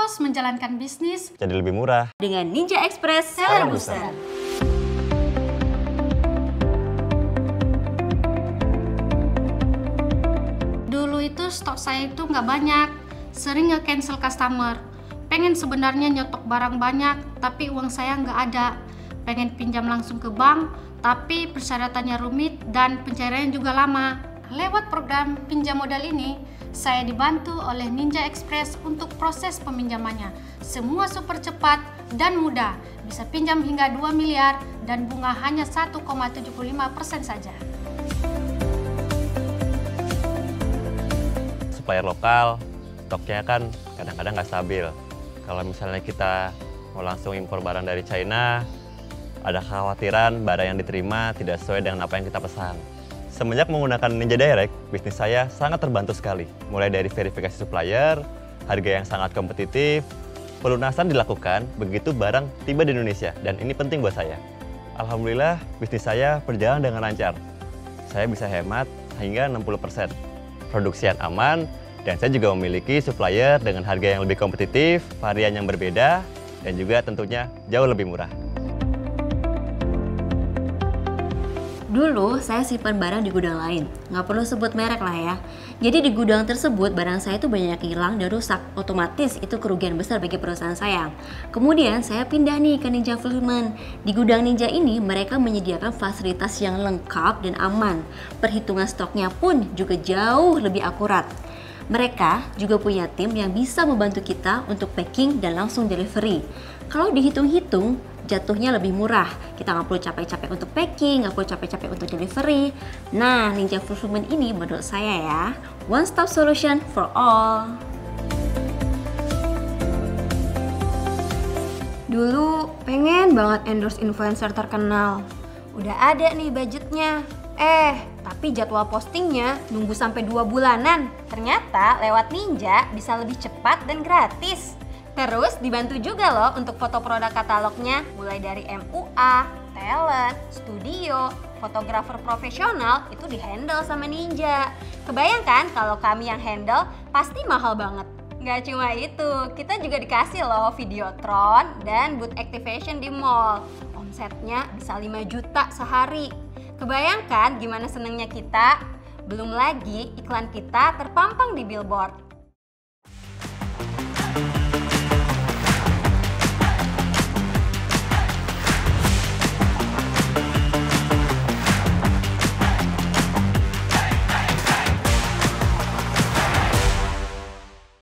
ongkos menjalankan bisnis jadi lebih murah. Dengan Ninja Express Seller Booster. Dulu itu stok saya itu nggak banyak, sering nge-cancel customer. Pengen sebenarnya nyetok barang banyak, tapi uang saya nggak ada. Pengen pinjam langsung ke bank, tapi persyaratannya rumit dan pencairannya juga lama. Lewat program pinjam modal ini, saya dibantu oleh Ninja Express untuk proses peminjamannya. Semua super cepat dan mudah, bisa pinjam hingga 2 miliar dan bunga hanya 1,75% saja. Supplier lokal, stoknya kan kadang-kadang nggak stabil. Kalau misalnya kita mau langsung impor barang dari China, ada kekhawatiran barang yang diterima tidak sesuai dengan apa yang kita pesan. Semenjak menggunakan Ninja Direct, bisnis saya sangat terbantu sekali. Mulai dari verifikasi supplier, harga yang sangat kompetitif, pelunasan dilakukan begitu barang tiba di Indonesia dan ini penting buat saya. Alhamdulillah bisnis saya berjalan dengan lancar. Saya bisa hemat hingga 60%. Produksi yang aman dan saya juga memiliki supplier dengan harga yang lebih kompetitif, varian yang berbeda dan juga tentunya jauh lebih murah. Dulu saya simpan barang di gudang lain, nggak perlu sebut merek lah ya. Jadi di gudang tersebut barang saya itu banyak hilang dan rusak, otomatis itu kerugian besar bagi perusahaan saya. Kemudian saya pindah nih ke Ninja Fulfillment. Di gudang Ninja ini mereka menyediakan fasilitas yang lengkap dan aman. Perhitungan stoknya pun juga jauh lebih akurat. Mereka juga punya tim yang bisa membantu kita untuk packing dan langsung delivery. Kalau dihitung-hitung, jatuhnya lebih murah. Kita nggak perlu capek-capek untuk packing, nggak perlu capek-capek untuk delivery. Nah, Ninja Fulfillment ini menurut saya ya, one stop solution for all. Dulu pengen banget endorse influencer terkenal. Udah ada nih budgetnya. Eh, tapi jadwal postingnya nunggu sampai dua bulanan. Ternyata lewat Ninja bisa lebih cepat dan gratis. Terus dibantu juga loh untuk foto produk katalognya mulai dari MUA, talent, studio, fotografer profesional itu dihandle sama Ninja. Kebayangkan kalau kami yang handle pasti mahal banget. Gak cuma itu, kita juga dikasih loh videotron dan booth activation di mall. Omsetnya bisa 5 juta sehari. Kebayangkan gimana senengnya kita? Belum lagi iklan kita terpampang di billboard.